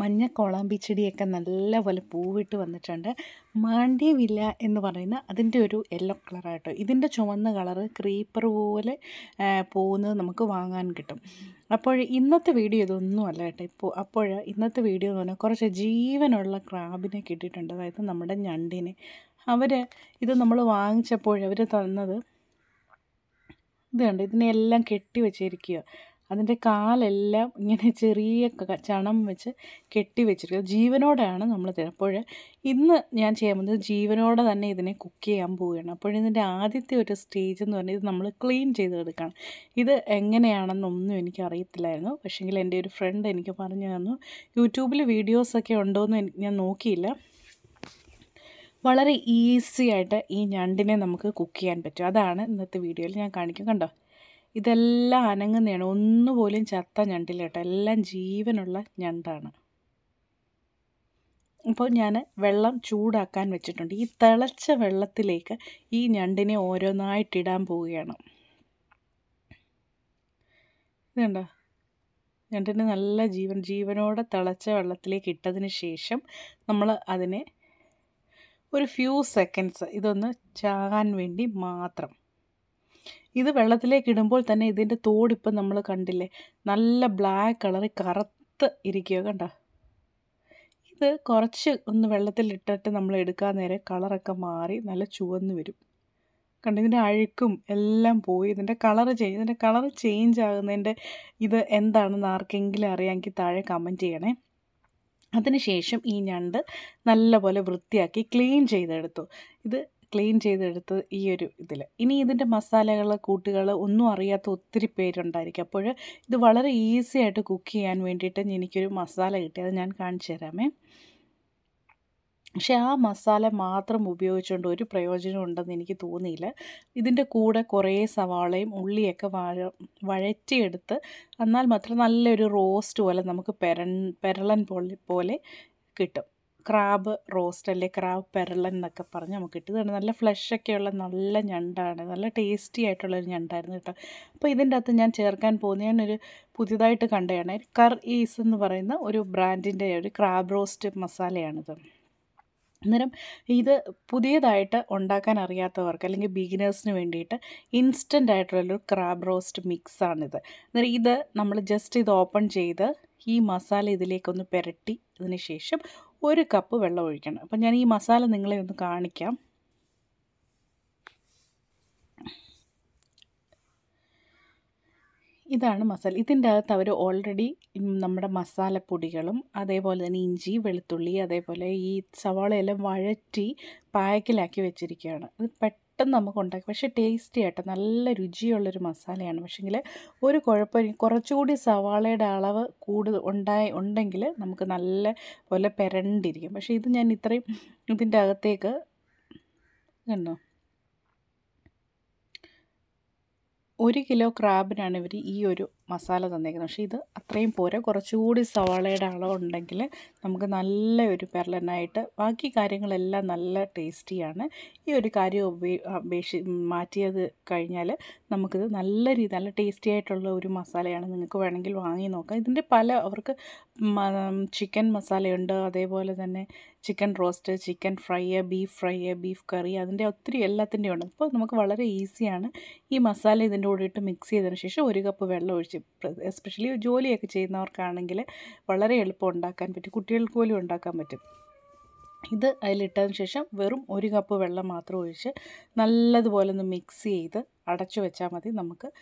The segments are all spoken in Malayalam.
മഞ്ഞ കോളാമ്പി ചെടിയൊക്കെ നല്ലപോലെ പൂവിട്ട് വന്നിട്ടുണ്ട്. മാണ്ഡ്യവില്ല എന്ന് പറയുന്ന അതിന്റെ ഒരു യെല്ലോ കളറായിട്ടോ ഇതിന്റെ ചുവന്ന കളറ് ക്രീപ്പർ പോലെ പോകുന്നത് നമുക്ക് വാങ്ങാൻ കിട്ടും. അപ്പോൾ ഇന്നത്തെ വീഡിയോ ഇതൊന്നും അല്ല കേട്ടോ. ഇപ്പോൾ അപ്പോൾ ഇന്നത്തെ വീഡിയോ എന്ന് പറഞ്ഞാൽ കുറച്ച് ജീവനുള്ള ക്രാബിനെ കിട്ടിയിട്ടുണ്ട്. അതായത് നമ്മുടെ ഞണ്ടിനെ. അവർ ഇത് നമ്മൾ വാങ്ങിച്ചപ്പോൾ അവർ തന്നത് ഇത് കണ്ട്? ഇതിനെല്ലാം കെട്ടി വെച്ചിരിക്കുക അതിന്റെ കാലെല്ലാം ഇങ്ങനെ ചെറിയ ചണം വെച്ച് കെട്ടി വെച്ചിരിക്കുക ജീവനോടെയാണ് നമ്മൾ തരുന്നത്. അപ്പോൾ ഇന്ന് ഞാൻ ചെയ്യാൻ പോകുന്നത് ജീവനോടെ തന്നെ ഇതിനെ കുക്ക് ചെയ്യാൻ പോവുകയാണ്. അപ്പോൾ ഇതിന്റെ ആദ്യത്തെ ഒരു സ്റ്റേജ് എന്ന് പറഞ്ഞാൽ ഇത് നമ്മൾ ക്ലീൻ ചെയ്തെടുക്കണം ഇത് എങ്ങനെയാണെന്നൊന്നും എനിക്ക് അറിയത്തില്ലായിരുന്നു പക്ഷേങ്കിൽ എന്റെ ഒരു ഫ്രണ്ട് എനിക്ക് പറഞ്ഞു തന്നു. യൂട്യൂബിൽ വീഡിയോസൊക്കെ ഉണ്ടോയെന്ന് ഞാൻ നോക്കിയില്ല. വളരെ ഈസി ആയിട്ട് ഈ ഞണ്ടിനെ നമുക്ക് കുക്ക് ചെയ്യാൻ പറ്റും. അതാണ് ഇന്നത്തെ വീഡിയോയിൽ ഞാൻ കാണിക്കും കണ്ടോ? ഇതെല്ലാം അനങ്ങുന്നതാണ്. ഒന്നുപോലും ചത്ത ഞണ്ടില്ല കേട്ടോ എല്ലാം ജീവനുള്ള ഞണ്ടാണ്. അപ്പോൾ ഞാൻ വെള്ളം ചൂടാക്കാൻ വെച്ചിട്ടുണ്ട്. ഈ തിളച്ച വെള്ളത്തിലേക്ക് ഈ ഞണ്ടിനെ ഓരോന്നായിട്ടിടാൻ പോവുകയാണ്. ഇതുണ്ടോ? ഞണ്ടിന് നല്ല ജീവൻ ജീവനോടെ തിളച്ച വെള്ളത്തിലേക്ക് ഇട്ടതിന് ശേഷം നമ്മൾ അതിനെ ഒരു ഫ്യൂ സെക്കൻഡ്സ് ഇതൊന്ന് ചാകാൻ വേണ്ടി മാത്രം ഇത് വെള്ളത്തിലേക്ക് ഇടുമ്പോൾ തന്നെ ഇതിന്റെ തോടിപ്പം നമ്മൾ കണ്ടില്ലേ? നല്ല ബ്ലാക്ക് കളറിൽ കറുത്ത് ഇരിക്കുക കണ്ട? ഇത് കുറച്ച് ഒന്ന് വെള്ളത്തിലിട്ടിട്ട് നമ്മൾ എടുക്കാൻ നേരെ കളറൊക്കെ മാറി നല്ല ചുവന്ന് വരും. കണ്ട? ഇതിന്റെ അഴുക്കും എല്ലാം പോയി. ഇതിന്റെ കളർ ചേഞ്ച് ഇതിന്റെ കളർ ചേഞ്ച് ആകുന്നതിന്റെ ഇത് എന്താണെന്ന് ആർക്കെങ്കിലും അറിയാമെങ്കിൽ താഴെ കമന്റ് ചെയ്യണേ. അതിനുശേഷം ഈ ഞണ്ട് നല്ലപോലെ വൃത്തിയാക്കി ക്ലീൻ ചെയ്തെടുത്തു. ഇത് ക്ലീൻ ചെയ്തെടുത്ത് ഈ ഒരു ഇതിൽ ഇനി ഇതിന്റെ മസാലകൾ കൂട്ടുകൾ ഒന്നും അറിയാത്ത ഒത്തിരി പേരുണ്ടായിരിക്കും. അപ്പോൾ ഇത് വളരെ ഈസി ആയിട്ട് കുക്ക് ചെയ്യാൻ വേണ്ടിയിട്ട് എനിക്കൊരു മസാല കിട്ടി. അത് ഞാൻ കാണിച്ചു തരാമേ. പക്ഷേ ആ മസാല മാത്രം ഉപയോഗിച്ചുകൊണ്ട് ഒരു പ്രയോജനം ഉണ്ടെന്ന് എനിക്ക് തോന്നിയില്ല. ഇതിന്റെ കൂടെ കുറേ സവാളയും ഉള്ളിയൊക്കെ വഴ വഴറ്റിയെടുത്ത് എന്നാൽ മാത്രം നല്ലൊരു റോസ്റ്റ് പോലെ നമുക്ക് പെരൻ പെരളൻ പോലെ പോലെ കിട്ടും. ക്രാബ് റോസ്റ്റ് അല്ലെ ക്രാബ് പെരളൻ എന്നൊക്കെ പറഞ്ഞ് നമുക്ക് ഇതാണ് നല്ല ഫ്ലഷൊക്കെയുള്ള നല്ല ഞണ്ടാണ്. നല്ല ടേസ്റ്റി ആയിട്ടുള്ളൊരു ഞണ്ടായിരുന്നു കേട്ടോ. അപ്പോൾ ഇതിന്റെ അകത്ത് ഞാൻ ചേർക്കാൻ പോകുന്ന ഞാനൊരു പുതിയതായിട്ട് കണ്ടതാണ്. കർ ഈസ് എന്ന് പറയുന്ന ഒരു ബ്രാൻഡിന്റെ ഒരു ക്രാബ് റോസ്റ്റ് മസാലയാണിത്. അന്നേരം ഇത് പുതിയതായിട്ട് ഉണ്ടാക്കാൻ അറിയാത്തവർക്ക് അല്ലെങ്കിൽ ബിഗിനേഴ്സിന് വേണ്ടിയിട്ട് ഇൻസ്റ്റന്റ് ആയിട്ടുള്ളൊരു ക്രാബ് റോസ്റ്റ് മിക്സാണിത് അന്നേരം ഇത് നമ്മൾ ജസ്റ്റ് ഇത് ഓപ്പൺ ചെയ്ത് ഈ മസാല ഇതിലേക്കൊന്ന് പുരട്ടി. അതിന് ശേഷം ഒരു കപ്പ് വെള്ളം ഒഴിക്കണം. അപ്പം ഞാൻ ഈ മസാല നിങ്ങളെ ഒന്ന് കാണിക്കാം. ഇതാണ് മസാല. ഇതിന്റെ അകത്ത് അവർ ഓൾറെഡി നമ്മുടെ മസാലപ്പൊടികളും അതേപോലെ തന്നെ ഇഞ്ചി വെളുത്തുള്ളി അതേപോലെ ഈ സവാളയെല്ലാം വഴറ്റി പായക്കിലാക്കി വെച്ചിരിക്കുകയാണ്. അത് പെട്ടെന്ന് നമുക്ക് ഉണ്ടാക്കി. പക്ഷേ ടേസ്റ്റി ആയിട്ട് നല്ല രുചിയുള്ളൊരു മസാലയാണ്. പക്ഷേങ്കിൽ ഒരു കുഴപ്പം കുറച്ചുകൂടി സവാളയുടെ അളവ് കൂടുതൽ ഉണ്ടായി ഉണ്ടെങ്കിൽ നമുക്ക് നല്ല പോലെ പെരണ്ടിരിക്കും. പക്ഷേ ഇത് ഞാൻ ഇത്രയും ഇതിന്റെ അകത്തേക്ക് കണ്ടോ? ഒരു കിലോ ക്രാബിനാണ് ഇവർ ഈ ഒരു മസാല തന്നേക്കുന്നത്. പക്ഷേ ഇത് അത്രയും പോരാ. കുറച്ചുകൂടി സവാളയുടെ അളവുണ്ടെങ്കിൽ നമുക്ക് നല്ല ഒരു പെരലനായിട്ട് ബാക്കി കാര്യങ്ങളെല്ലാം നല്ല ടേസ്റ്റിയാണ്. ഈ ഒരു കാര്യം ഉപേ അപേക്ഷി മാറ്റിയത് കഴിഞ്ഞാൽ നമുക്കിത് നല്ല രീതി നല്ല ടേസ്റ്റി ആയിട്ടുള്ള ഒരു മസാലയാണ് നിങ്ങൾക്ക് വേണമെങ്കിൽ വാങ്ങി നോക്കാം. ഇതിന്റെ പല അവർക്ക് ചിക്കൻ മസാലയുണ്ട്. അതേപോലെ തന്നെ chicken roast chicken fry beef fry beef curry അതിന്റെ ഒത്തിരി എല്ലാത്തിന്റെയും ഉണ്ട്. അപ്പോൾ നമുക്ക് വളരെ ഈസിയാണ് ഈ മസാല ഇതിന്റെ കൂടെ ഇട്ട് മിക്സ് ചെയ്തതിന് ശേഷം ഒരു കപ്പ് വെള്ളം ഒഴിച്ച് എസ്പെഷ്യലി ജോലിയൊക്കെ ചെയ്യുന്നവർക്കാണെങ്കിൽ വളരെ എളുപ്പം ഉണ്ടാക്കാൻ പറ്റും. കുട്ടികൾക്ക് പോലും ഉണ്ടാക്കാൻ പറ്റും. ഇത് അതിലിട്ടതിന് ശേഷം വെറും ഒരു കപ്പ് വെള്ളം മാത്രം ഒഴിച്ച് നല്ലതുപോലെ ഒന്ന് മിക്സ് ചെയ്ത് അടച്ചു വെച്ചാൽ മതി. നമുക്ക്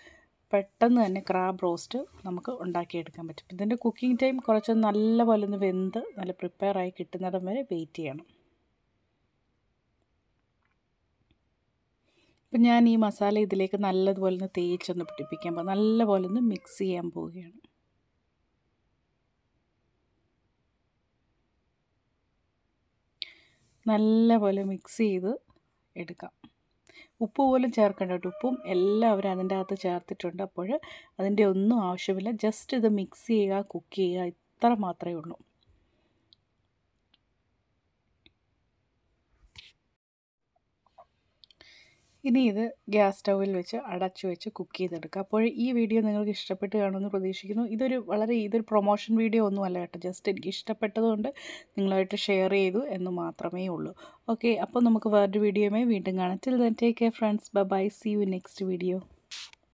പെട്ടെന്ന് തന്നെ ക്രാബ് റോസ്റ്റ് നമുക്ക് ഉണ്ടാക്കിയെടുക്കാൻ പറ്റും. ഇതിന്റെ കുക്കിംഗ് ടൈം കുറച്ച് നല്ലപോലെ ഒന്ന് വെന്ത് നല്ല പ്രിപ്പയർ ആയി കിട്ടുന്നിടം വരെ വെയിറ്റ് ചെയ്യണം. അപ്പം ഞാൻ ഈ മസാല ഇതിലേക്ക് നല്ലതുപോലെ ഒന്ന് തേച്ചൊന്ന് പിടിപ്പിക്കാൻ പോകും നല്ലപോലെ ഒന്ന് മിക്സ് ചെയ്യാൻ പോവുകയാണ്. നല്ലപോലെ മിക്സ് ചെയ്ത് എടുക്കാം. ഉപ്പ് പോലും ചേർക്കേണ്ട കേട്ടോ. ഉപ്പും എല്ലാവരും അതിന്റെ അകത്ത് ചേർത്തിട്ടുണ്ട്. അപ്പോൾ അതിന്റെ ഒന്നും ആവശ്യമില്ല. ജസ്റ്റ് ഇത് മിക്സ് ചെയ്യുക കുക്ക് ചെയ്യുക ഇത്ര മാത്രമേ ഉള്ളൂ. ഇനി ഇത് ഗ്യാസ് സ്റ്റൗവിൽ വെച്ച് അടച്ചു വെച്ച് കുക്ക് ചെയ്തെടുക്കുക അപ്പോൾ ഈ വീഡിയോ നിങ്ങൾക്ക് ഇഷ്ടപ്പെട്ട് കാണുമെന്ന് പ്രതീക്ഷിക്കുന്നു. ഇതൊരു വളരെ ഇതൊരു പ്രൊമോഷൻ വീഡിയോ ഒന്നും അല്ല കേട്ടോ. ജസ്റ്റ് എനിക്ക് ഇഷ്ടപ്പെട്ടതുകൊണ്ട് നിങ്ങളായിട്ട് ഷെയർ ചെയ്തു എന്ന് മാത്രമേ ഉള്ളൂ. ഓക്കെ അപ്പോൾ നമുക്ക് വേറൊരു വീഡിയോയുമായി വീണ്ടും കാണാം. Till then take care friends bye see you next video